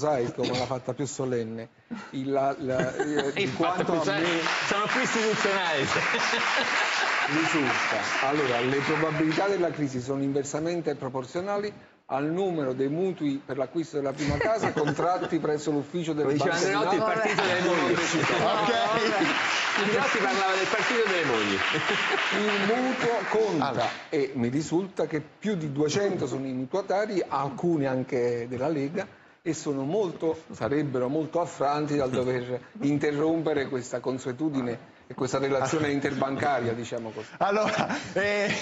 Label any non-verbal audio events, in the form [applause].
sai come l'ha fatta più solenne, il, la, la, [laughs] eh, di quanto a me Sono più istituzionali. [laughs] risulta. Allora, le probabilità della crisi sono inversamente proporzionali al numero dei mutui per l'acquisto della prima casa contratti presso l'ufficio del Come diceva Banco Andreotti, il partito delle mogli. Andreotti [laughs] parlava del partito delle mogli. Il mutuo conta e mi risulta che più di 200 sono i mutuatari, alcuni anche della Lega, e sono molto, sarebbero molto affranti dal dover interrompere questa consuetudine e questa relazione interbancaria, diciamo così. Allora, eh,